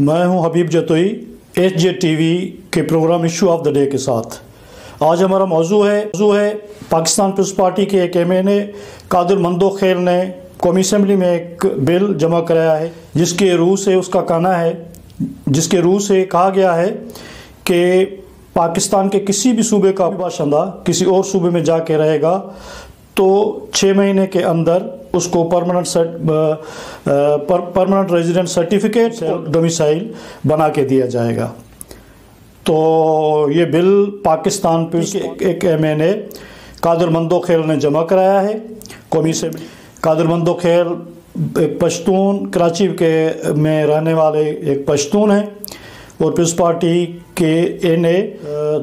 मैं हूँ Habib Jatoi H J T V के program issue of the day के साथ। आज हमारा मौजू है मौजू है पाकिस्तान पीपल्स पार्टी के एक M N A Qadir Mando Khel ने, कौमी असम्बली में एक बिल जमा कराया है, जिसके रूह से उसका कहना है, जिसके रूह से कहा गया है कि पाकिस्तान के किसी भी सूबे का बाशिंदा किसी और सूबे में जाके रहेगा तो छः महीने के अंदर उसको परमानेंट पर, परमानेंट रेजिडेंट सर्टिफिकेट डोमिसाइल बना के दिया जाएगा। तो ये बिल पाकिस्तान पे एक M N A Qadir Mando Khel ने जमा कराया है। कौमी से कादर मंदो खेल एक पश्तून कराची के में रहने वाले एक पश्तून हैं और पीस पार्टी के एन ए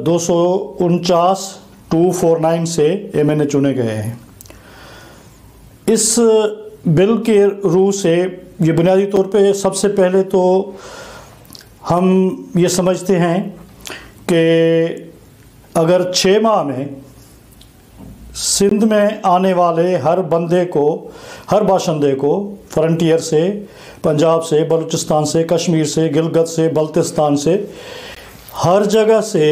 दो सौ उनचास टू फोर नाइन से एम एन ए चुने गए हैं। इस बिल के रू से, ये बुनियादी तौर पे सबसे पहले तो हम ये समझते हैं कि अगर छः माह में सिंध में आने वाले हर बंदे को, हर बाशंदे को, फ्रंटियर से, पंजाब से, बलूचिस्तान से, कश्मीर से, गिलगत से, बल्तिस्तान से, हर जगह से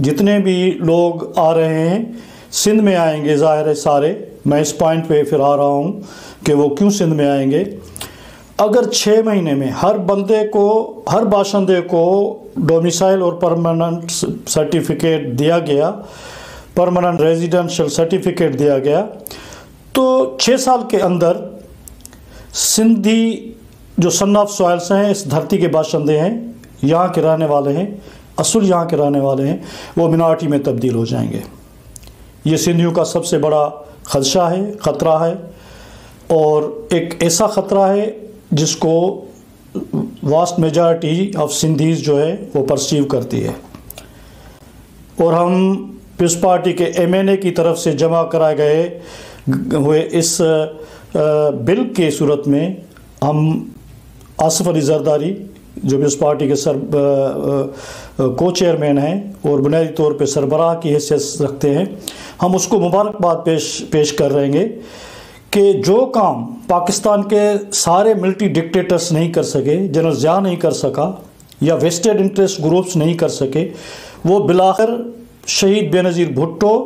जितने भी लोग आ रहे हैं, सिंध में आएँगे ज़ाहिर सारे। मैं इस पॉइंट पे फिर आ रहा हूँ कि वो क्यों सिंध में आएँगे। अगर छः महीने में हर बंदे को, हर बाशंदे को डोमिसाइल और परमानेंट सर्टिफिकेट दिया गया परमानेंट रेजिडेंशियल सर्टिफिकेट दिया गया तो छः साल के अंदर सिंधी जो सन ऑफ़ सॉयल्स हैं, इस धरती के बाशिंदे हैं, यहाँ के रहने वाले हैं असल यहाँ के रहने वाले हैं, वो मिनार्टी में तब्दील हो जाएँगे। ये सिंधियों का सबसे बड़ा खदशा है, ख़तरा है और एक ऐसा ख़तरा है जिसको वास्ट मेजॉरिटी ऑफ़ सिंधीज़ जो है वो परसीव करती है। और हम पीस पार्टी के एमएनए की तरफ़ से जमा कराए गए, हुए इस बिल के सूरत में हम आसफ अली जरदारी जो भी उस पार्टी के सर को चेयरमैन हैं और बुनियादी तौर पे सरबराह की हैसियत रखते हैं, हम उसको मुबारकबाद पेश पेश कर रहेंगे कि जो काम पाकिस्तान के सारे मिलिट्री डिक्टेटर्स नहीं कर सके, जनरल जिया नहीं कर सका, या वेस्टेड इंटरेस्ट ग्रुप्स नहीं कर सके, वो बिलाखिर शहीद बेनज़ीर भुट्टो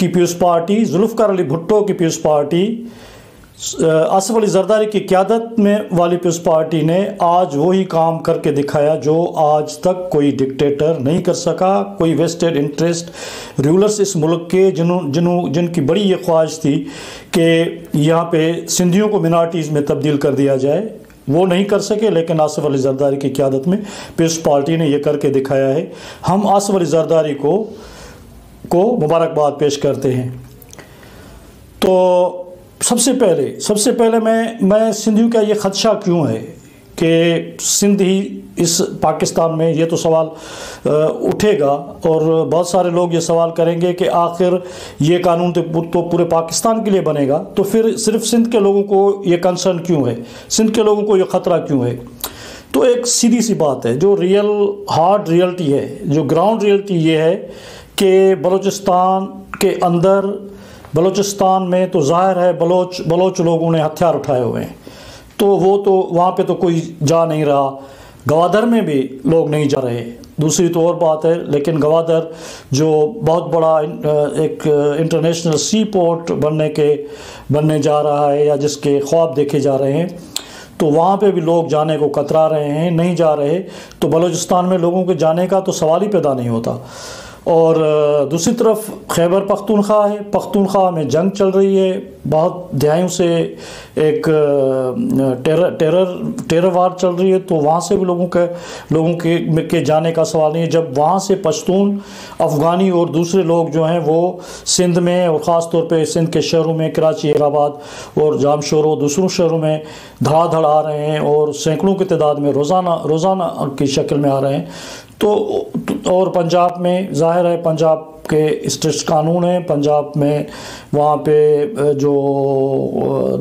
की पीस पार्टी जुल्फ़ार अली भुट्टो की पीस पार्टी आसफ अली जरदारी की क्यादत में वाली पीस पार्टी ने आज वही काम करके दिखाया जो आज तक कोई डिक्टेटर नहीं कर सका। कोई वेस्टेड इंटरेस्ट रूलर्स इस मुल्क के, जिन्हों जिन्हों, जिनकी बड़ी ये ख्वाहिश थी कि यहाँ पे सिंधियों को मिनार्टीज़ में तब्दील कर दिया जाए, वो नहीं कर सके, लेकिन आसफ अली जरदारी की क्यादत में पीस पार्टी ने यह करके दिखाया है। हम आसफ अली जरदारी को को मुबारकबाद पेश करते हैं। तो सबसे पहले सबसे पहले मैं मैं सिंधियों का ये खदशा क्यों है कि सिंध ही इस पाकिस्तान में ये तो सवाल उठेगा और बहुत सारे लोग ये सवाल करेंगे कि आखिर ये कानून तो, तो पूरे पाकिस्तान के लिए बनेगा। तो फिर सिर्फ़ सिंध के लोगों को ये कंसर्न क्यों है? सिंध के लोगों को ये ख़तरा क्यों है? तो एक सीधी सी बात है जो रियल हार्ड रियलिटी है जो ग्राउंड रियलिटी ये है कि बलूचिस्तान के अंदर बलूचिस्तान में तो ज़ाहिर है बलोच बलोच लोगों ने हथियार उठाए हुए हैं। तो वो तो वहाँ पे तो कोई जा नहीं रहा। गवादर में भी लोग नहीं जा रहे। दूसरी तो और बात है, लेकिन गवादर जो बहुत बड़ा एक इंटरनेशनल सी पोर्ट बनने के, बनने जा रहा है या जिसके ख्वाब देखे जा रहे हैं तो वहाँ पे भी लोग जाने को कतरा रहे हैं, नहीं जा रहे। तो बलूचिस्तान में लोगों के जाने का तो सवाल ही पैदा नहीं होता। और दूसरी तरफ़ खैबर पख्तूनख्वा है। पख्तूनख्वा में जंग चल रही है। बहुत दहाइयों से एक टेरर टेरर टेरर वार चल रही है। तो वहाँ से भी लोगों के लोगों के के जाने का सवाल नहीं है। जब वहाँ से पश्तून, अफ़गानी और दूसरे लोग जो हैं, वो सिंध में और ख़ास तौर पे सिंध के शहरों में, कराची, हैदराबाद और जामशोर और दूसरों शहरों में धड़ाधड़ आ रहे हैं और सैकड़ों की तादाद में रोज़ाना रोज़ाना की शक्ल में आ रहे हैं। तो और पंजाब में ज़ाहिर है, पंजाब के स्ट्रिक्ट कानून हैं। पंजाब में वहाँ पे जो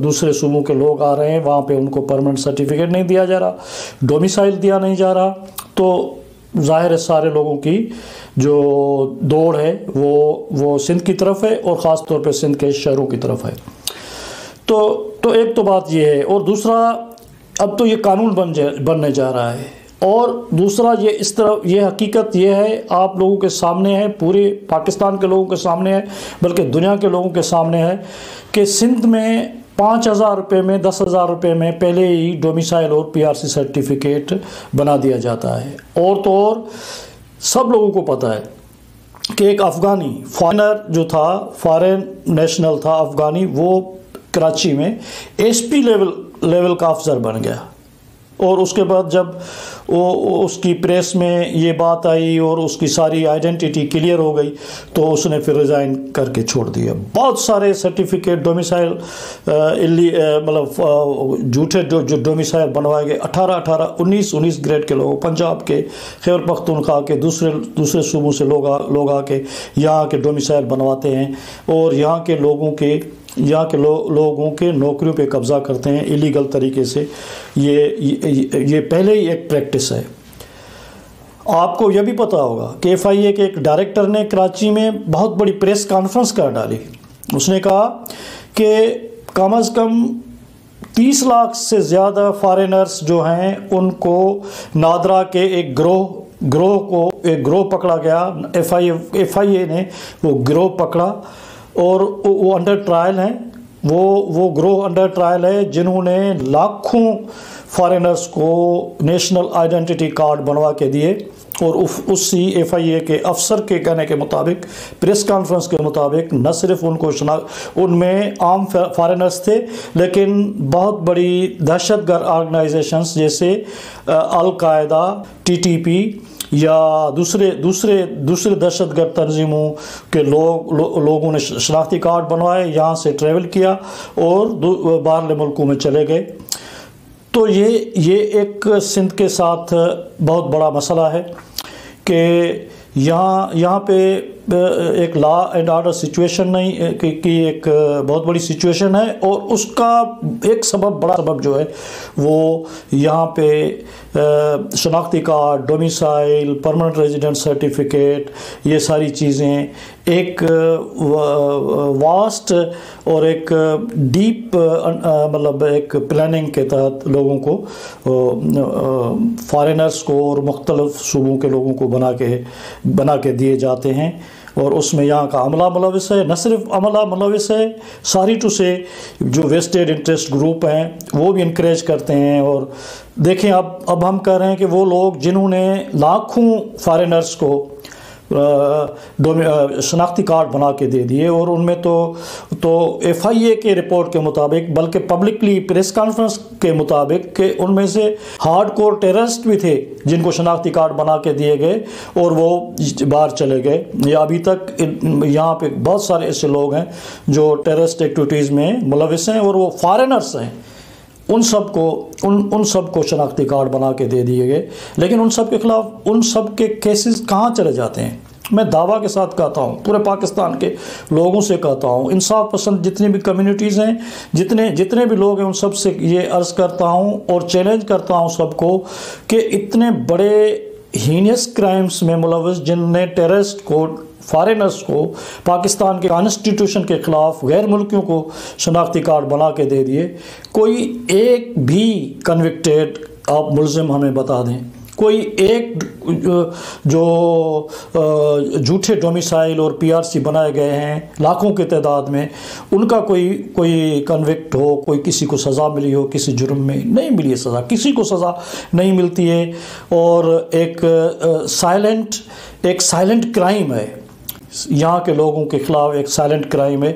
दूसरे सूबों के लोग आ रहे हैं, वहाँ पे उनको परमानेंट सर्टिफिकेट नहीं दिया जा रहा डोमिसाइल दिया नहीं जा रहा। तो ज़ाहिर है, सारे लोगों की जो दौड़ है, वो वो सिंध की तरफ़ है और ख़ास तौर पे सिंध के शहरों की तरफ़ है। तो तो एक तो बात ये है। और दूसरा, अब तो ये कानून बन जा, बनने जा रहा है। और दूसरा ये इस तरह, ये हकीकत ये है, आप लोगों के सामने है, पूरे पाकिस्तान के लोगों के सामने है, बल्कि दुनिया के लोगों के सामने है कि सिंध में पाँच हज़ार रुपये में, दस हज़ार रुपये में पहले ही डोमिसाइल और पीआरसी सर्टिफिकेट बना दिया जाता है। और तो और सब लोगों को पता है कि एक अफ़गानी फॉरनर जो था फॉरेन नेशनल था अफ़गानी, वो कराची में एसपी लेवल लेवल का अफसर बन गया। और उसके बाद जब वो उसकी प्रेस में ये बात आई और उसकी सारी आइडेंटिटी क्लियर हो गई तो उसने फिर रिज़ाइन करके छोड़ दिया। बहुत सारे सर्टिफिकेट डोमिसाइल मतलब झूठे जो जो डोमिसाइल बनवाए गए अठारह अठारह उन्नीस उन्नीस ग्रेड के लोग पंजाब के खैर पख्तूनखा के दूसरे दूसरे सूबों से लोग आ, लोग आके यहाँ के डोमिसाइल बनवाते हैं और यहाँ के लोगों के यहाँ के लो, लोगों के नौकरियों पे कब्ज़ा करते हैं इलीगल तरीके से ये ये, ये पहले ही एक प्रैक्टिस है। आपको यह भी पता होगा कि एफ़ आई ए के एक डायरेक्टर ने कराची में बहुत बड़ी प्रेस कॉन्फ्रेंस कर डाली। उसने कहा कि कम अज़ कम तीस लाख से ज़्यादा फॉरेनर्स जो हैं उनको नादरा के एक ग्रोह ग्रोह को एक ग्रोह पकड़ा गया। एफ़ आई एफ़ आई ए ने वो ग्रोह पकड़ा। और वो अंडर ट्रायल हैं। वो वो ग्रोह अंडर ट्रायल है, जिन्होंने लाखों फॉरेनर्स को नेशनल आइडेंटिटी कार्ड बनवा के दिए और उसी एफ़ आई ए के अफसर के कहने के मुताबिक प्रेस कॉन्फ्रेंस के मुताबिक, न सिर्फ़ उनको शना उनमें आम फॉरेनर्स थे, लेकिन बहुत बड़ी दहशतगर्द ऑर्गेनाइजेशंस जैसे Al Qaeda T T P या दूसरे दूसरे दूसरे दहशत गर्द तंजीमों के लोग लो, लोगों ने शनाख्ती कार्ड बनवाए यहाँ से ट्रेवल किया और बाहरले मुल्कों में चले गए तो ये ये एक सिंध के साथ बहुत बड़ा मसला है कि यहाँ यहाँ पे एक लॉ एंड ऑर्डर सिचुएशन नहीं की, की एक बहुत बड़ी सिचुएशन है और उसका एक सबब बड़ा सबब जो है वो यहाँ पे शनाख्ती card domicile permanent resident certificate ये सारी चीज़ें एक वास्ट और एक डीप मतलब एक प्लानिंग के तहत लोगों को फॉरेनर्स को और मुख्तलफ़ सूबों के लोगों को बना के बना के दिए जाते हैं। और उसमें यहाँ का अमला मुलविस है। न सिर्फ़ अमला मुलविस है, सारी टू से जो वेस्टेड इंटरेस्ट ग्रुप हैं, वो भी इनक्रेज करते हैं और देखें अब अब हम कह रहे हैं कि वो लोग जिन्होंने लाखों फॉरेनर्स को शनाख्ती कार्ड बना के दे दिए और उनमें तो तो एफआईए के रिपोर्ट के मुताबिक, बल्कि पब्लिकली प्रेस कॉन्फ्रेंस के मुताबिक कि उनमें से हार्ड कोर टेररिस्ट भी थे जिनको शनाख्ती कार्ड बना के दिए गए और वो बाहर चले गए। या अभी तक यहाँ पे बहुत सारे ऐसे लोग हैं जो टेररिस्ट एक्टिविटीज़ में मुलविस हैं और वो फॉरेनर्स हैं। उन सबको उन उन सबको शनाख्ती कार्ड बना के दे दिए गए। लेकिन उन सब के ख़िलाफ़, उन सब के केसेस कहाँ चले जाते हैं? मैं दावा के साथ कहता हूँ, पूरे पाकिस्तान के लोगों से कहता हूँ, इंसाफ पसंद जितनी भी कम्युनिटीज़ हैं, जितने जितने भी लोग हैं, उन सबसे ये अर्ज़ करता हूँ और चैलेंज करता हूँ सबको कि इतने बड़े हीनियस क्राइम्स में मुलवस, जिनने टेररिस्ट को फॉरेनर्स को पाकिस्तान के कॉन्स्टिट्यूशन के ख़िलाफ़ गैर मुल्कियों को शनाख्ती कार्ड बना के दे दिए। कोई एक भी कन्विक्टेड आप मुलजिम हमें बता दें। कोई एक जो झूठे डोमिसाइल और पीआरसी बनाए गए हैं, लाखों की तादाद में, उनका कोई कोई कन्विक्ट हो, कोई किसी को सज़ा मिली हो, किसी जुर्म में नहीं मिली है सज़ा। किसी को सज़ा नहीं मिलती है। और एक साइलेंट एक साइलेंट क्राइम है। यहाँ के लोगों के ख़िलाफ़ एक साइलेंट क्राइम है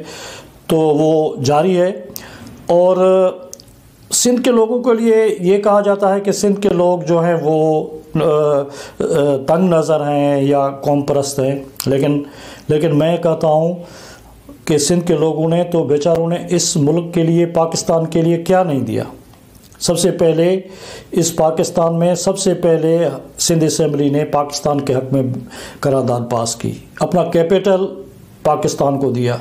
तो वो जारी है। और, सिंध के लोगों के लिए ये कहा जाता है कि सिंध के लोग जो हैं वो तंग नज़र हैं या कौम परस्त हैं। लेकिन लेकिन मैं कहता हूँ कि सिंध के लोगों ने तो बेचारों ने इस मुल्क के लिए, पाकिस्तान के लिए क्या नहीं दिया? सबसे पहले इस पाकिस्तान में सबसे पहले सिंध असम्बली ने पाकिस्तान के हक में करारदाद पास की। अपना कैपिटल पाकिस्तान को दिया।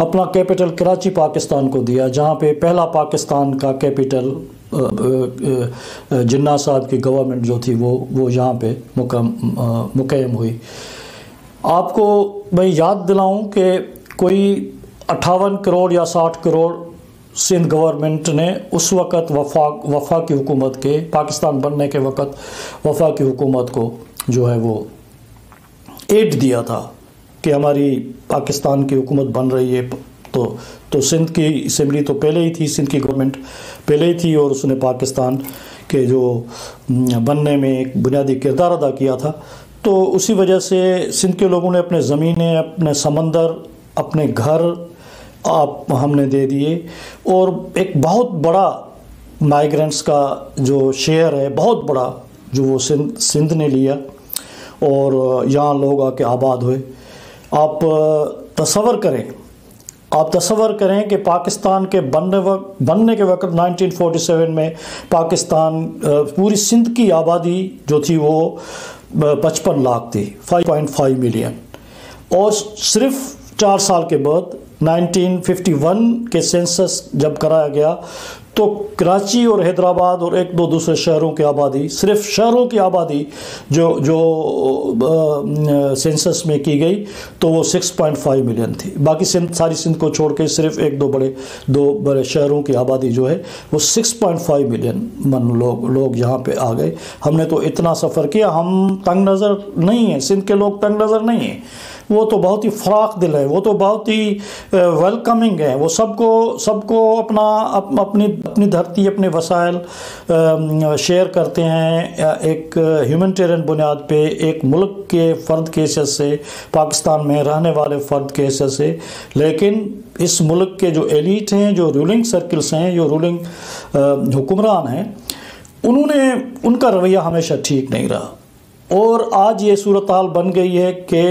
अपना कैपिटल कराची, पाकिस्तान को दिया, जहाँ पे पहला पाकिस्तान का कैपिटल जिन्ना साहब की गवर्नमेंट जो थी, वो वो यहाँ पे मुकम हुई। आपको मैं याद दिलाऊं कि कोई अट्ठावन करोड़ या साठ करोड़ सिंध गवर्नमेंट ने उस वक़्त वफा वफा की हुकूमत के, पाकिस्तान बनने के वक़्त वफा की हुकूमत को जो है वो एड दिया था कि हमारी पाकिस्तान की हुकूमत बन रही है। तो तो सिंध की असम्बली तो पहले ही थी, सिंध की गवर्नमेंट पहले ही थी और उसने पाकिस्तान के जो बनने में एक बुनियादी किरदार अदा किया था। तो उसी वजह से सिंध के लोगों ने अपने ज़मीनें, अपने समंदर, अपने घर आप हमने दे दिए। और एक बहुत बड़ा माइग्रेंट्स का जो शेयर है, बहुत बड़ा जो वो सिंध सिंध ने लिया। और यहाँ लोग आके आबाद हुए। आप तस्वर करें। आप तस्वर करें कि पाकिस्तान के बनने वक्त बनने के वक्त 1947 में पाकिस्तान पूरी सिंध की आबादी जो थी वो पचपन लाख थी 5.5 मिलियन और सिर्फ़ चार साल के बाद 1951 के सेंसस जब कराया गया तो कराची और हैदराबाद और एक दो दूसरे शहरों की आबादी, सिर्फ़ शहरों की आबादी जो जो सेंसस में की गई तो वो 6.5 मिलियन थी। बाकी सिंध, सारी सिंध को छोड़ के सिर्फ़ एक दो बड़े दो बड़े शहरों की आबादी जो है, वो 6.5 मिलियन मन लोग लोग यहाँ पे आ गए। हमने तो इतना सफ़र किया, हम तंग नज़र नहीं हैं, सिंध के लोग तंग नज़र नहीं हैं। वो तो बहुत ही फ्राक दिल है वो तो बहुत ही वेलकमिंग है। वो सबको सबको अपना अप, अपनी अपनी धरती अपने वसाइल शेयर करते हैं। एक ह्यूमनिटेरियन बुनियाद पे एक मुल्क के फ़र्द के हैसियत से पाकिस्तान में रहने वाले फ़र्द के हैसियत से। लेकिन इस मुल्क के जो एलिट हैं जो रूलिंग सर्कल्स हैं जो रूलिंग हुक्मरान हैं उन्होंने उनका रवैया हमेशा ठीक नहीं रहा। और आज ये सूरत हाल बन गई है कि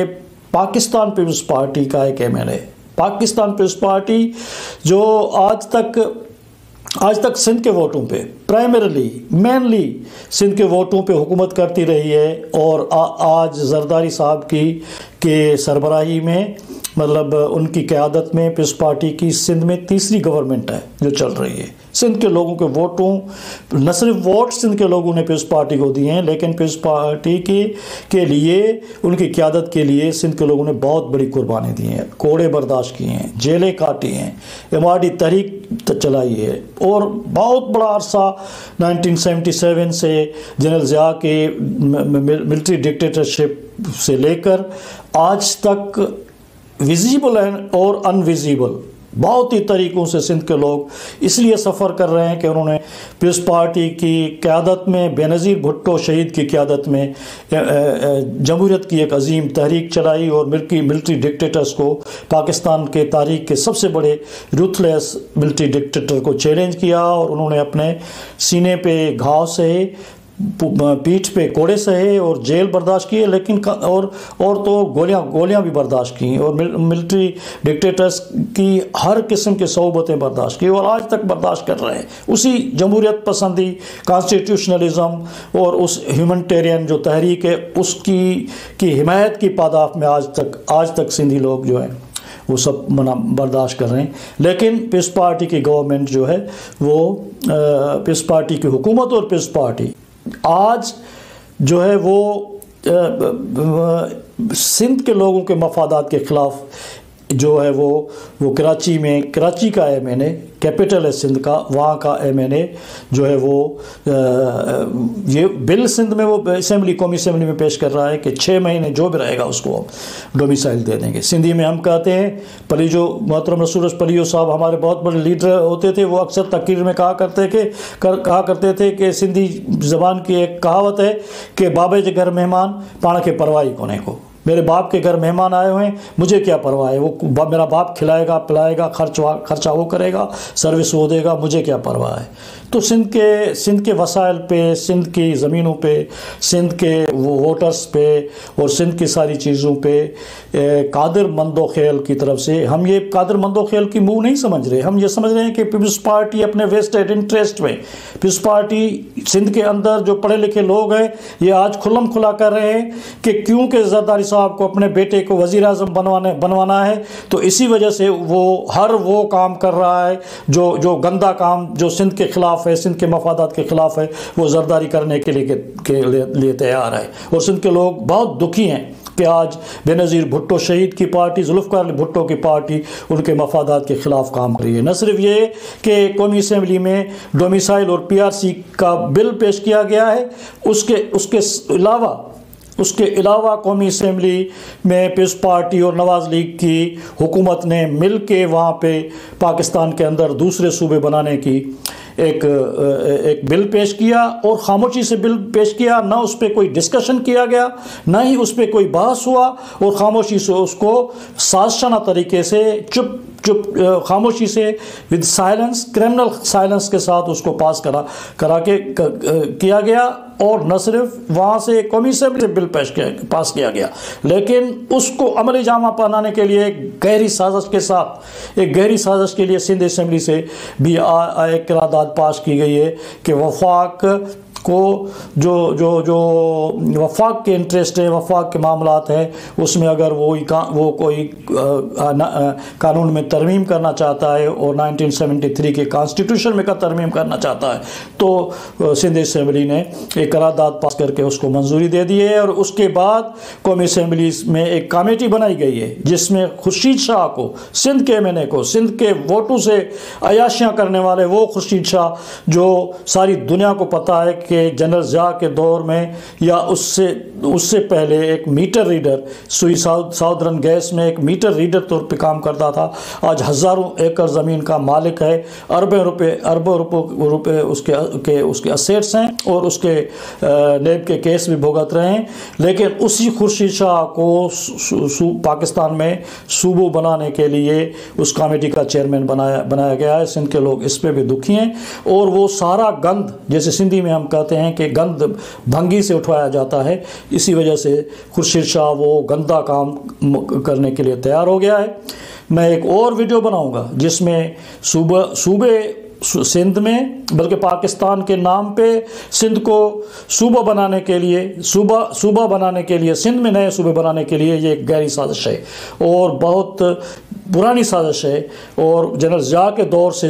पाकिस्तान पीपल्स पार्टी का एक एमएनए पाकिस्तान पीपल्स पार्टी जो आज तक आज तक सिंध के वोटों पे प्राइमरली मेनली सिंध के वोटों पे हुकूमत करती रही है और आ, आज जरदारी साहब की के सरबराही में मतलब उनकी क़्यादत में, पीस पार्टी की सिंध में तीसरी गवर्नमेंट है, जो चल रही है। सिंध के लोगों के वोटों, न सिर्फ़ वोट सिंध के लोगों ने पीस पार्टी को दिए हैं, लेकिन पीस पार्टी के के लिए, उनकी क्यादत के लिए सिंध के लोगों ने बहुत बड़ी कुर्बानी दी हैं। कोड़े बर्दाश्त किए हैं, जेलें काटी हैं, एम तहरीक चलाई है। और बहुत बड़ा अरसा 1977 से जनरल ज़िया के मिलिट्री डिक्टेटरशिप से लेकर आज तक विजिबल और अनविजिबल बहुत ही तरीक़ों से सिंध के लोग इसलिए सफ़र कर रहे हैं कि उन्होंने पीस पार्टी की क़्यादत में, बेनज़ीर भुट्टो शहीद की क़्यादत में जमहूरीत की एक अजीम तहरीक चलाई और मिल्की, मिल्ट्री डिक्टेटर्स को पाकिस्तान के तारीख के सबसे बड़े रूथलेस मिल्ट्री डिक्टेटर को चैलेंज किया और उन्होंने अपने सीने पे घाव से पीठ पे कोड़े सहे और जेल बर्दाश्त किए लेकिन और और तो गोलियाँ गोलियाँ भी बर्दाश्त की और मिल, मिलिट्री डिक्टेटर्स की हर किस्म की सहूबतें बर्दाश्त की और आज तक बर्दाश्त कर रहे हैं। उसी जमहूरियत पसंदी कॉन्स्टिट्यूशनलिज्म और उस ह्यूमनिटेरियन जो तहरीक है उसकी की हिमायत की पादाफ में आज तक आज तक सिंधी लोग जो हैं वो सब मना बर्दाश्त कर रहे हैं। लेकिन पीस पार्टी की गवर्नमेंट जो है वो पीस पार्टी की हुकूमत और पीस पार्टी आज जो है वो सिंध के लोगों के मफादात के ख़िलाफ़ जो है वो वो कराची में कराची का एम एन ए कैपिटल है सिंध का वहाँ का एम एन ए जो है वो आ, ये बिल सिंध में वो असम्बली कौमी असम्बली में पेश कर रहा है कि छः महीने जो भी रहेगा उसको हम डोमिसाइल दे देंगे। सिंधी में हम कहते हैं पली जो मोहतरम रसूल पलियो साहब हमारे बहुत बड़े लीडर होते थे वो अक्सर तकीर में कहा करते के कर, कहा करते थे कि सिंधी ज़बान की एक कहावत है कि बाबे के घर मेहमान पाण के परवाही कोने को। मेरे बाप के घर मेहमान आए हुए हैं, मुझे क्या परवाह है? वो मेरा बाप खिलाएगा, पिलाएगा खर्च खर्चा वो करेगा सर्विस वो देगा, मुझे क्या परवाह है? तो सिंध के सिंध के वसाइल पे, सिंध की ज़मीनों पे, सिंध के वो वोटर्स पे और सिंध की सारी चीज़ों पे कादिर मंदो खेल की तरफ़ से हम ये कादिर मंदो खेल की मुँह नहीं समझ रहे। हम ये समझ रहे हैं कि पीपल्स पार्टी अपने वेस्टेड इंटरेस्ट में। पीपल्स पार्टी सिंध के अंदर जो पढ़े लिखे लोग हैं, ये आज खुलम खुला कर रहे हैं कि क्योंकि जरदारी साहब को अपने बेटे को वज़ी अजम बनवाने, बनवाना है। तो इसी वजह से वो हर वो काम कर रहा है, जो जो गंदा काम, जो सिंध के ख़िलाफ़ है, सिंध के मफादात के ख़िलाफ़ है, वो जरदारी करने के लिए के लिए तैयार है। और सिंध के लोग बहुत दुखी हैं कि आज बेनज़ीर भुट्टो शहीद की पार्टी जुल्फ़ार भुट्टो की पार्टी उनके मफादात के ख़िलाफ़ काम कर रही है। न सिर्फ़ ये कि कौमी असम्बली में डोमिसाइल और पी आर सी का बिल पेश किया गया है, उसके उसके अलावा उसके अलावा कौमी असम्बली में पीस पार्टी और नवाज़ लीग की हुकूमत ने मिल के वहाँ पर पाकिस्तान के अंदर दूसरे सूबे बनाने की एक एक बिल पेश किया और खामोशी से बिल पेश किया। ना उस पर कोई डिस्कशन किया गया, ना ही उस पर कोई बहस हुआ और खामोशी से उसको साजशाना तरीके से चुप चुप खामोशी से विद साइलेंस क्रिमिनल साइलेंस के साथ उसको पास करा करा के किया गया। और न सिर्फ़ वहाँ से कौमी असम्बली बिल पेश किया, पास किया गया, लेकिन उसको अमली जामा पहनाने के लिए एक गहरी साजिश के साथ, एक गहरी साजिश के लिए सिंध असम्बली से भी एक करारदाद पास की गई है कि वफाक को जो जो जो वफाक के इंटरेस्ट है वफाक के मामला हैं उसमें अगर वो का, वो कोई कानून में तरमीम करना चाहता है और 1973 के कॉन्स्टिट्यूशन में का तरमीम करना चाहता है तो सिंध असम्बली ने एक करारदाद पास करके उसको मंजूरी दे दी है और उसके बाद कौमी असम्बली में एक कमेटी बनाई गई है जिसमें खुर्शीद शाह को सिंध के एम को सिंध के वोटों से अयाशियाँ करने वाले वो खुर्शीद शाह जो सारी दुनिया को पता है कि जनरल जा के दौर में या उससे उससे पहले एक meter reader, Sui Southern Gas में एक मीटर रीडर तौर पे काम करता था। आज हज़ारों एकड़ ज़मीन का मालिक है। अरबों रुपए, अरबों रुपये उसके, के उसके असेट्स हैं। और उसके नेब के केस भी भुगत रहे हैं। लेकिन उसी खुर्शीद शाह को पाकिस्तान में सूबो बनाने के लिए उस कमेटी का चेयरमैन बनाया बनाया गया है। सिंध के लोग इस पर भी दुखी हैं। और वो सारा गंद जैसे सिंधी में हम कहते हैं कि गंद भंगी से उठवाया जाता है, इसी वजह से खुर्शीद शाह वो गंदा काम करने के लिए तैयार हो गया है। मैं एक और वीडियो बनाऊँगा, जिसमें सूबे सिंध में, बल्कि पाकिस्तान के नाम पे सिंध को सूबा बनाने के लिए, सूबा सूबा बनाने के लिए, सिंध में नए सूबे बनाने के लिए ये एक गहरी साजिश है और बहुत पुरानी साजिश है और जनरल ज़िया के दौर से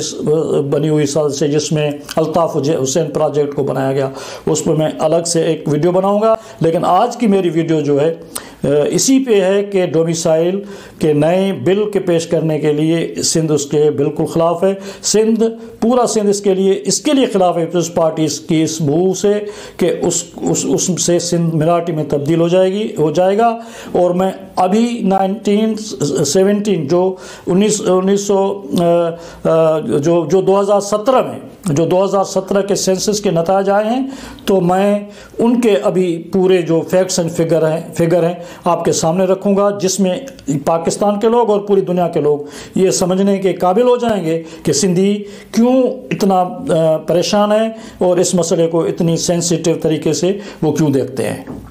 बनी हुई साजिश है, जिसमें अल्ताफ़ हुसैन प्रोजेक्ट को बनाया गया। उस पर मैं अलग से एक वीडियो बनाऊँगा, लेकिन आज की मेरी वीडियो जो है इसी पे है कि डोमिसाइल के नए बिल के पेश करने के लिए सिंध उसके बिल्कुल ख़िलाफ़ है। सिंध, पूरा सिंध इसके लिए इसके लिए ख़िलाफ़ है। पीपल्स पार्टी की इस मूव से कि उस उस, उससे सिंध मिराटी में तब्दील हो जाएगी, हो जाएगा। और मैं अभी 1917 जो उन्नीस उन्नीस सौ जो जो 2017 में, जो 2017 के सेंसस के नतज आए हैं तो मैं उनके अभी पूरे जो फैक्ट्स एंड फिगर हैं फिगर हैं आपके सामने रखूँगा, जिसमें पाकिस्तान के लोग और पूरी दुनिया के लोग ये समझने के काबिल हो जाएँगे कि सिंधी क्यों इतना परेशान है और इस मसले को इतनी सेंसिटिव तरीके से वो क्यों देखते हैं।